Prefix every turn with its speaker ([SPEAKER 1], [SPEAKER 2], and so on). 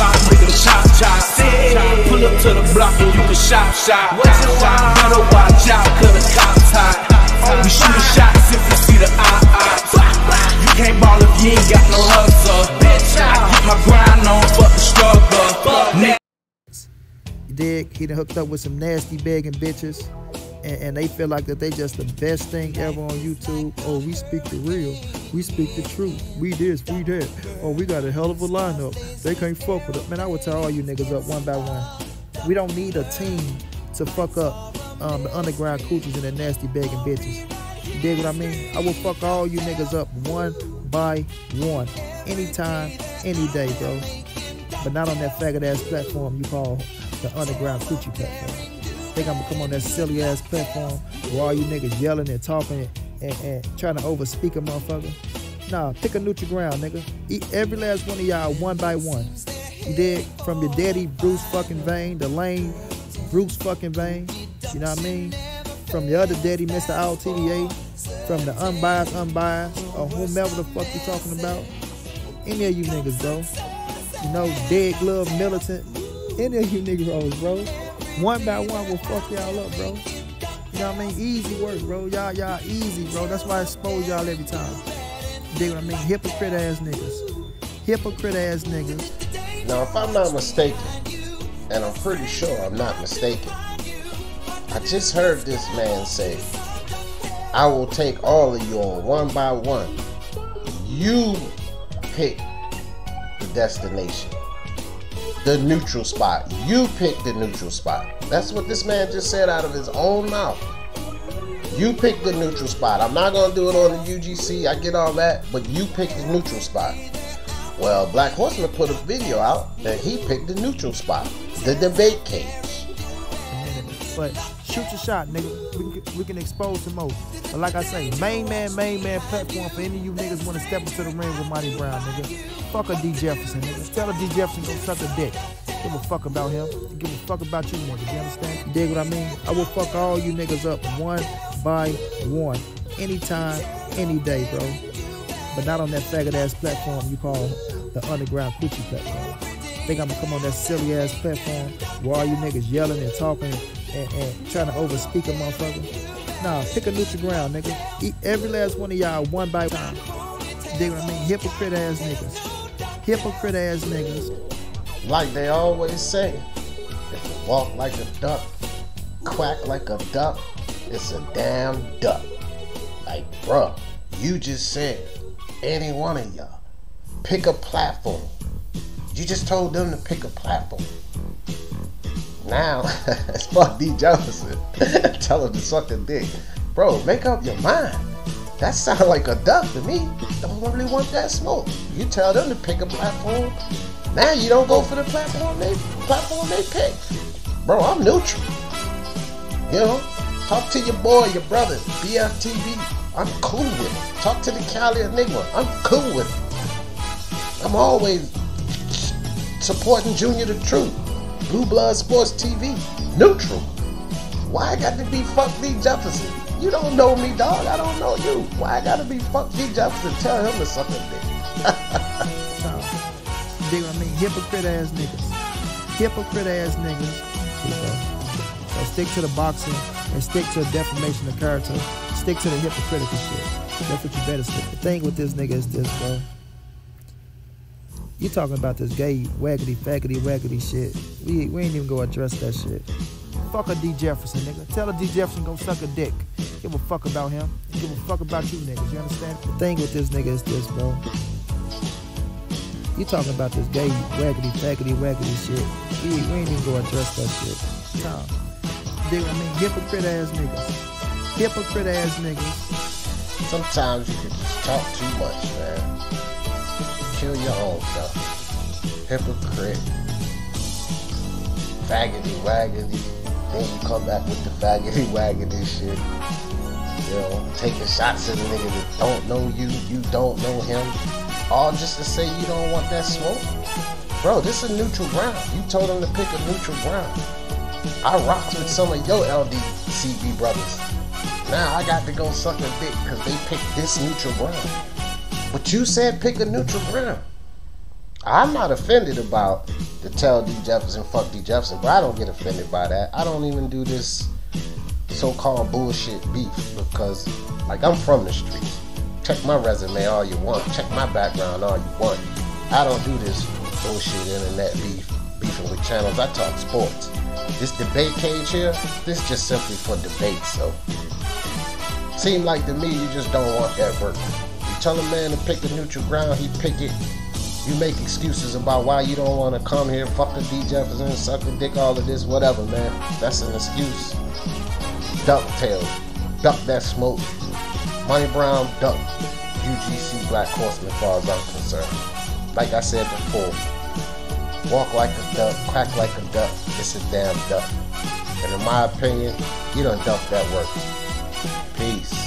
[SPEAKER 1] block, nigga, chop, chop. Pull up to the block and you can shop, shop. Better watch out, cause the cops hot. We shoot shots if we see the eye, eye. You can't ball if you ain't got no hustle. I keep my grind on, fuck the struggle. Nigga.
[SPEAKER 2] You dig? He done hooked up with some nasty begging bitches. And, and, they feel like that they just the best thing ever on YouTube. Oh, we speak the real. We speak the truth. We this, we that. Oh, we got a hell of a lineup. They can't fuck with us. Man, I would tell all you niggas up one by one. We don't need a team to fuck up um, the underground coochies and the nasty begging bitches. You dig what I mean? I will fuck all you niggas up one by one. Anytime, any day, bro. But not on that faggot ass platform you call the underground coochie platform. Think I'm gonna come on that silly ass platform where all you niggas yelling and talking and, and, trying to overspeak a motherfucker? Nah, pick a neutral ground, nigga. Eat every last one of y'all one by one. You did from your daddy Bruce fucking Vane, the lane Bruce fucking Vane. You know what I mean? From your other daddy, Mr. Al TDA, from the unbiased, unbiased, or whomever the fuck you talking about. Any of you niggas, though. You know, dead glove militant. Any of you niggas, bro. One by one will fuck y'all up, bro. You know what I mean? Easy work, bro. Y'all, y'all easy, bro. That's why I expose y'all every time. You dig what I mean? Hypocrite ass niggas. Hypocrite ass niggas.
[SPEAKER 3] Now, if I'm not mistaken, and I'm pretty sure I'm not mistaken, I just heard this man say, I will take all of you on one by one. You pick the destination the neutral spot. You pick the neutral spot. That's what this man just said out of his own mouth. You pick the neutral spot. I'm not gonna do it on the UGC. I get all that, but you pick the neutral spot. Well, Black Horseman put a video out that he picked the neutral spot, the debate cage.
[SPEAKER 2] But shoot your shot, nigga. We can, we can expose some more. But like I say, main man, main man platform for any of you niggas want to step into the ring with Monnie Brown, nigga. Fuck a D Jefferson, nigga. Tell a D Jefferson go suck a dick. Give a fuck about him. Give a fuck about you niggas. You understand? You dig what I mean? I will fuck all you niggas up one by one. Anytime, any day, bro. But not on that faggot ass platform you call the underground coochie platform. Think I'm gonna come on that silly ass platform where all you niggas yelling and talking and, and trying to overspeak a motherfucker? Nah, pick a neutral ground, nigga. Eat every last one of y'all one by one. Dig what I mean? Hypocrite ass niggas hypocrite ass niggas.
[SPEAKER 3] Like they always say, if you walk like a duck, quack like a duck, it's a damn duck. Like, bruh, you just said any one of y'all pick a platform. You just told them to pick a platform. Now, it's fuck D. Jefferson. Tell him to suck a dick. Bro, make up your mind. That sounds like a duck to me. Don't really want that smoke. You tell them to pick a platform. Now you don't go for the platform they platform they pick. Bro, I'm neutral. You know, talk to your boy, your brother, BFTV. I'm cool with it. Talk to the Cali Enigma. I'm cool with it. I'm always supporting Junior the Truth. Blue Blood Sports TV. Neutral. Why I got to be fuck D Jefferson? You don't know me, dog. I don't know you. Why I gotta be fuck D Jefferson? Tell him to suck a dick.
[SPEAKER 2] no. Dig what I mean? Hypocrite ass niggas. Hypocrite ass niggas. So stick to the boxing and stick to the defamation of character. Stick to the hypocritical shit. That's what you better stick. The thing with this nigga is this, bro. You talking about this gay waggity faggity waggity shit. We, we ain't even gonna address that shit. Fuck a D Jefferson, nigga. Tell a D Jefferson go suck a dick. Give a fuck about him. Give a fuck about you niggas. You understand? The thing with this nigga is this, bro. You talking about this gay waggity faggity waggity shit. We, we ain't even gonna address that shit. No. Dig I mean? Hypocrite ass niggas. Hypocrite ass niggas.
[SPEAKER 3] Sometimes you can just talk too much, man. Your own stuff. Hypocrite. Faggoty waggity then you come back with the faggoty waggity shit. You know, taking shots at a nigga that don't know you, you don't know him. All just to say you don't want that smoke. Bro, this is neutral ground. You told him to pick a neutral ground. I rocked with some of your LDCB brothers. Now I got to go suck a dick because they picked this neutral ground. But you said pick a neutral ground. I'm not offended about to tell D Jefferson, fuck D Jefferson, but I don't get offended by that. I don't even do this so-called bullshit beef because, like, I'm from the streets. Check my resume all you want. Check my background all you want. I don't do this bullshit internet beef, beefing with channels. I talk sports. This debate cage here, this is just simply for debate. So, seem like to me you just don't want that work. Tell a man to pick a neutral ground, he pick it. You make excuses about why you don't want to come here, fuck D Jefferson, suck a dick, all of this, whatever, man. That's an excuse. Duck tail, duck that smoke. Monnie Brown, duck. UGC Black Horseman, as far as I'm concerned. Like I said before, walk like a duck, quack like a duck. It's a damn duck. And in my opinion, you don't duck that work. Peace.